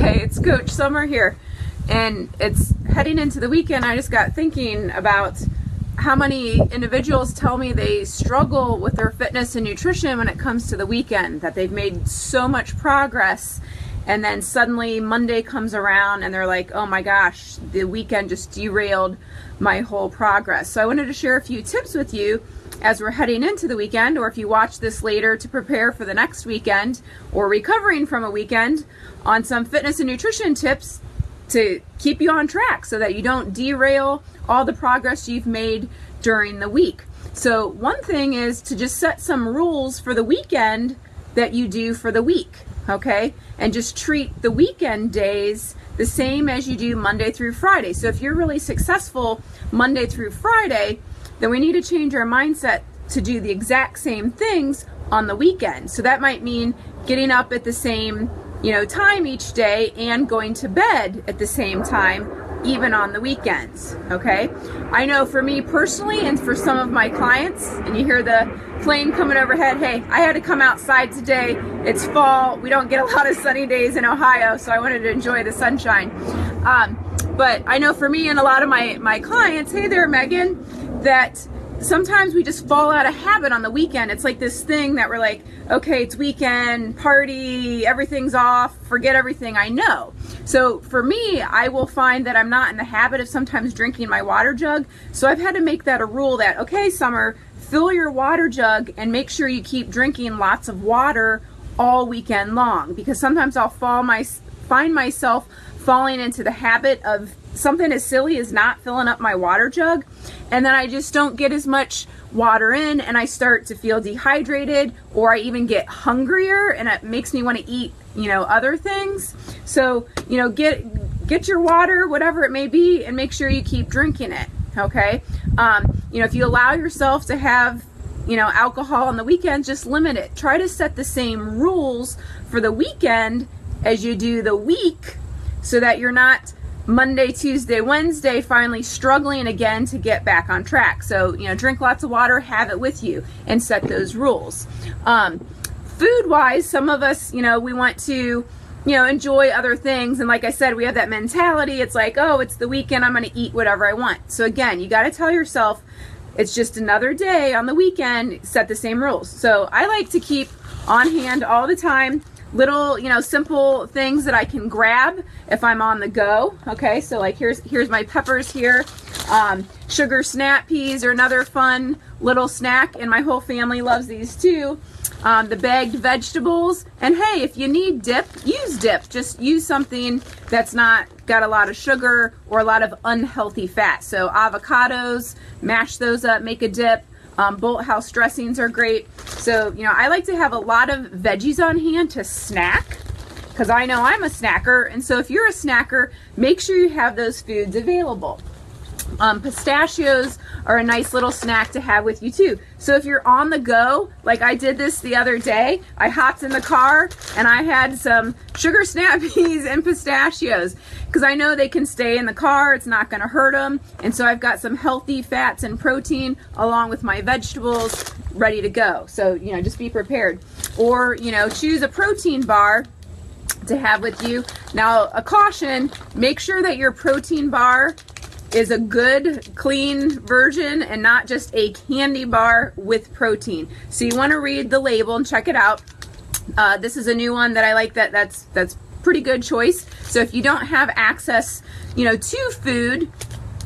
Hey, it's Coach Summer here. And it's heading into the weekend. I just got thinking about how many individuals tell me they struggle with their fitness and nutrition when it comes to the weekend, that they've made so much progress and then suddenly Monday comes around and they're like, oh my gosh, the weekend just derailed my whole progress. So I wanted to share a few tips with you as we're heading into the weekend, or if you watch this later to prepare for the next weekend or recovering from a weekend, on some fitness and nutrition tips to keep you on track so that you don't derail all the progress you've made during the week. So, one thing is to just set some rules for the weekend that you do for the week, okay? And just treat the weekend days the same as you do Monday through Friday. So, if you're really successful Monday through Friday, then we need to change our mindset to do the exact same things on the weekend. So that might mean getting up at the same, you know, time each day and going to bed at the same time even on the weekends, okay? I know for me personally and for some of my clients, and you hear the plane coming overhead, hey, I had to come outside today. It's fall. We don't get a lot of sunny days in Ohio, so I wanted to enjoy the sunshine. Um, but I know for me and a lot of my, my clients, hey there, Megan, that sometimes we just fall out of habit on the weekend. It's like this thing that we're like, okay, it's weekend, party, everything's off, forget everything I know. So for me, I will find that I'm not in the habit of sometimes drinking my water jug. So I've had to make that a rule that, okay, Summer, fill your water jug and make sure you keep drinking lots of water all weekend long because sometimes I'll fall my find myself falling into the habit of something as silly as not filling up my water jug and then I just don't get as much water in and I start to feel dehydrated or I even get hungrier and it makes me want to eat, you know, other things. So, you know, get get your water, whatever it may be, and make sure you keep drinking it. Okay. Um, you know, if you allow yourself to have you know, alcohol on the weekend, just limit it. Try to set the same rules for the weekend as you do the week so that you're not Monday, Tuesday, Wednesday, finally struggling again to get back on track. So, you know, drink lots of water, have it with you, and set those rules. Um, food wise, some of us, you know, we want to, you know, enjoy other things. And like I said, we have that mentality. It's like, oh, it's the weekend, I'm going to eat whatever I want. So, again, you got to tell yourself it's just another day on the weekend, set the same rules. So, I like to keep on hand all the time little you know simple things that I can grab if I'm on the go okay? So like here's here's my peppers here um, sugar snap peas are another fun little snack and my whole family loves these too. Um, the bagged vegetables and hey if you need dip use dip. Just use something that's not got a lot of sugar or a lot of unhealthy fat. So avocados mash those up make a dip um, Bolthouse dressings are great. So, you know, I like to have a lot of veggies on hand to snack because I know I'm a snacker. And so if you're a snacker, make sure you have those foods available. Um, pistachios are a nice little snack to have with you too. So if you're on the go, like I did this the other day, I hopped in the car and I had some sugar snap peas and pistachios because I know they can stay in the car. It's not going to hurt them. And so I've got some healthy fats and protein along with my vegetables ready to go. So, you know, just be prepared. Or, you know, choose a protein bar to have with you. Now, a caution, make sure that your protein bar is a good, clean version and not just a candy bar with protein. So you want to read the label and check it out. Uh, this is a new one that I like that that's that's pretty good choice. So if you don't have access, you know, to food,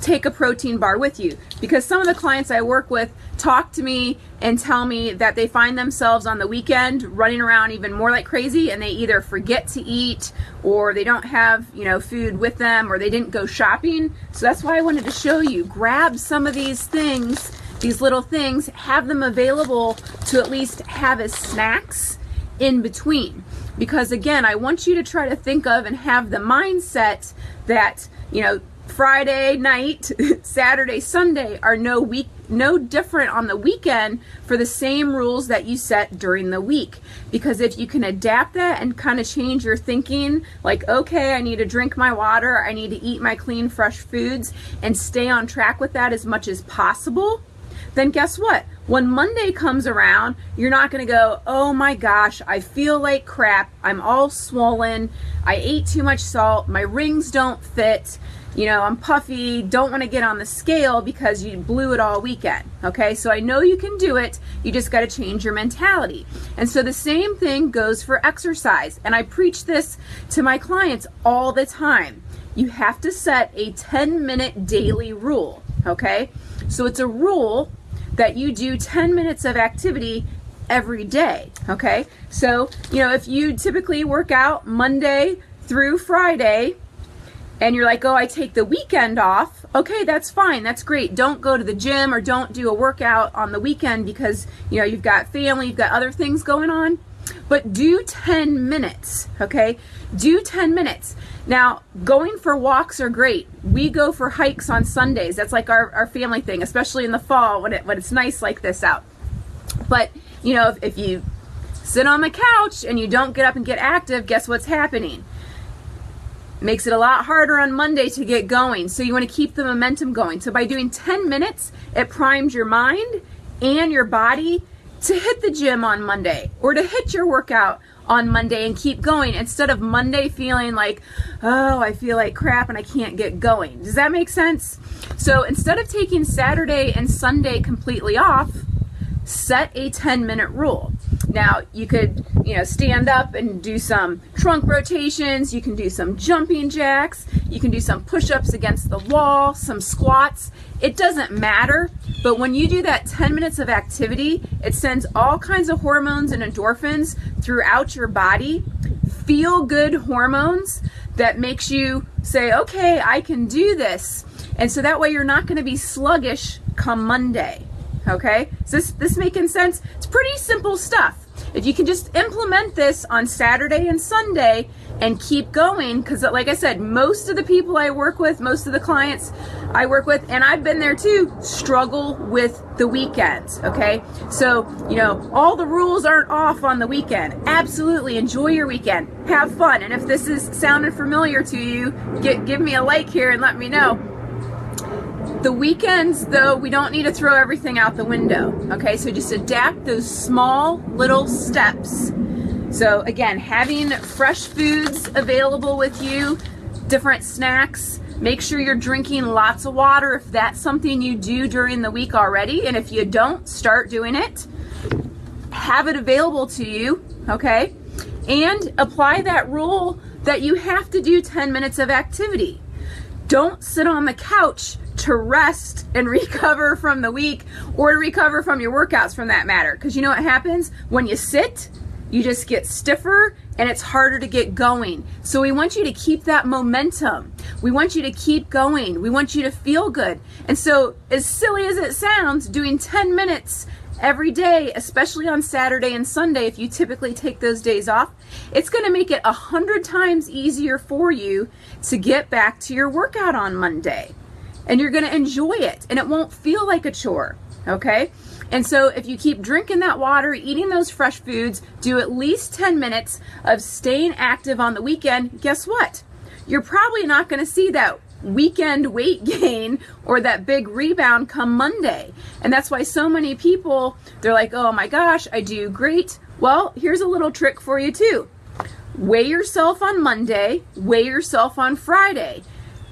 take a protein bar with you because some of the clients I work with talk to me and tell me that they find themselves on the weekend running around even more like crazy and they either forget to eat or they don't have, you know, food with them or they didn't go shopping. So that's why I wanted to show you. Grab some of these things, these little things, have them available to at least have as snacks in between. Because again, I want you to try to think of and have the mindset that, you know, Friday night, Saturday, Sunday are no week no different on the weekend for the same rules that you set during the week. Because if you can adapt that and kind of change your thinking, like, okay, I need to drink my water, I need to eat my clean, fresh foods, and stay on track with that as much as possible, then guess what? When Monday comes around, you're not going to go, oh my gosh, I feel like crap. I'm all swollen. I ate too much salt. My rings don't fit. You know, I'm puffy. Don't want to get on the scale because you blew it all weekend. Okay, so I know you can do it. You just got to change your mentality. And so the same thing goes for exercise. And I preach this to my clients all the time. You have to set a 10 minute daily rule. Okay, so it's a rule that you do 10 minutes of activity every day. Okay, so you know, if you typically work out Monday through Friday, and you're like, oh, I take the weekend off, okay, that's fine, that's great. Don't go to the gym or don't do a workout on the weekend because you know you've got family, you've got other things going on. But do 10 minutes, okay? Do 10 minutes. Now, going for walks are great. We go for hikes on Sundays. That's like our, our family thing, especially in the fall when, it, when it's nice like this out. But, you know, if, if you sit on the couch and you don't get up and get active, guess what's happening? Makes it a lot harder on Monday to get going. So you want to keep the momentum going. So by doing 10 minutes, it primes your mind and your body to hit the gym on Monday or to hit your workout on Monday and keep going instead of Monday feeling like, oh, I feel like crap and I can't get going. Does that make sense? So instead of taking Saturday and Sunday completely off, set a 10 minute rule. Now you could, you know, stand up and do some trunk rotations. You can do some jumping jacks. You can do some push-ups against the wall, some squats. It doesn't matter. But when you do that 10 minutes of activity, it sends all kinds of hormones and endorphins throughout your body, feel good hormones that makes you say, okay, I can do this. And so that way you're not going to be sluggish come Monday. Okay? Is this, this making sense? It's pretty simple stuff. If you can just implement this on Saturday and Sunday and keep going, because uh, like I said, most of the people I work with, most of the clients I work with, and I've been there too, struggle with the weekends, okay? So, you know, all the rules aren't off on the weekend. Absolutely enjoy your weekend. Have fun. And if this is sounding familiar to you, get, give me a like here and let me know. The weekends, though, we don't need to throw everything out the window. Okay, so just adapt those small little steps. So, again, having fresh foods available with you, different snacks. Make sure you're drinking lots of water if that's something you do during the week already. And if you don't, start doing it. Have it available to you, okay? And apply that rule that you have to do 10 minutes of activity. Don't sit on the couch to rest and recover from the week or to recover from your workouts from that matter. Because you know what happens? When you sit, you just get stiffer and it's harder to get going. So we want you to keep that momentum. We want you to keep going. We want you to feel good. And so, as silly as it sounds, doing 10 minutes every day, especially on Saturday and Sunday, if you typically take those days off, it's going to make it a hundred times easier for you to get back to your workout on Monday and you're going to enjoy it and it won't feel like a chore. Okay. And so if you keep drinking that water, eating those fresh foods, do at least 10 minutes of staying active on the weekend, guess what? You're probably not going to see that weekend weight gain or that big rebound come Monday. And that's why so many people, they're like, oh my gosh, I do great. Well, here's a little trick for you too. Weigh yourself on Monday, weigh yourself on Friday,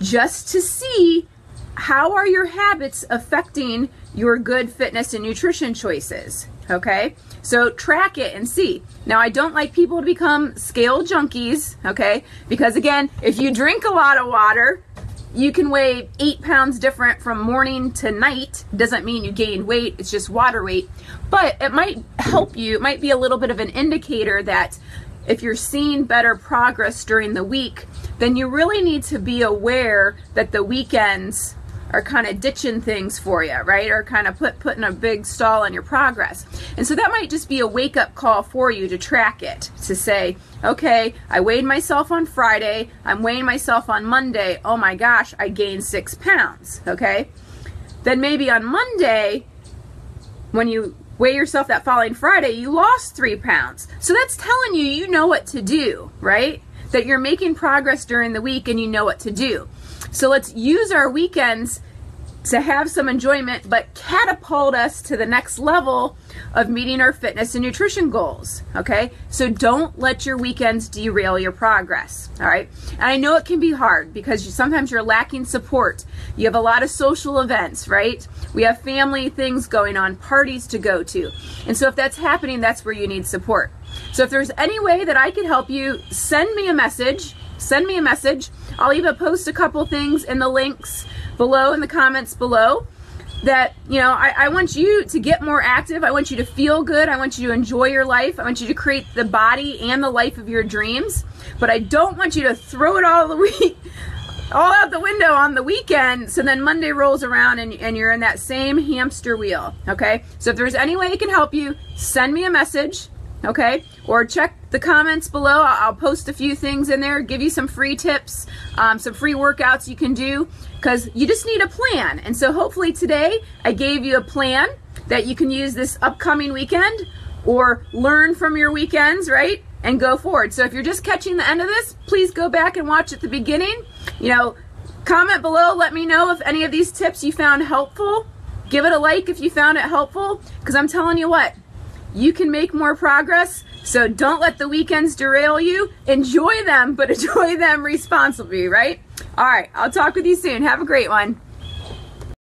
just to see how are your habits affecting your good fitness and nutrition choices? Okay, so track it and see. Now, I don't like people to become scale junkies, okay, because again, if you drink a lot of water, you can weigh eight pounds different from morning to night. Doesn't mean you gained weight, it's just water weight. But it might help you, it might be a little bit of an indicator that if you're seeing better progress during the week, then you really need to be aware that the weekends are kind of ditching things for you, right? Or kind of put putting a big stall on your progress. And so that might just be a wake up call for you to track it, to say, okay, I weighed myself on Friday, I'm weighing myself on Monday, oh my gosh, I gained six pounds, okay? Then maybe on Monday, when you weigh yourself that following Friday, you lost three pounds. So that's telling you you know what to do, right? That you're making progress during the week and you know what to do. So let's use our weekends to have some enjoyment, but catapult us to the next level of meeting our fitness and nutrition goals. Okay, so don't let your weekends derail your progress. All right, and I know it can be hard because you, sometimes you're lacking support. You have a lot of social events, right? We have family things going on, parties to go to, and so if that's happening, that's where you need support. So if there's any way that I can help you, send me a message. Send me a message. I'll even post a couple things in the links below in the comments below that you know I, I, want you to get more active. I want you to feel good. I want you to enjoy your life. I want you to create the body and the life of your dreams. But i don't want you to throw it all the week all out the window on the weekend so then monday rolls around and, and you're in that same hamster wheel okay? So if there's any way i can help you send me a message okay? Or check the comments below. I'll post a few things in there, give you some free tips, um, some free workouts you can do, because you just need a plan. And so hopefully today I gave you a plan that you can use this upcoming weekend or learn from your weekends, right? And go forward. So if you're just catching the end of this, please go back and watch at the beginning. You know, comment below, let me know if any of these tips you found helpful. Give it a like if you found it helpful, because I'm telling you what, you can make more progress. So don't let the weekends derail you. Enjoy them, but enjoy them responsibly, right? All right, I'll talk with you soon. Have a great one.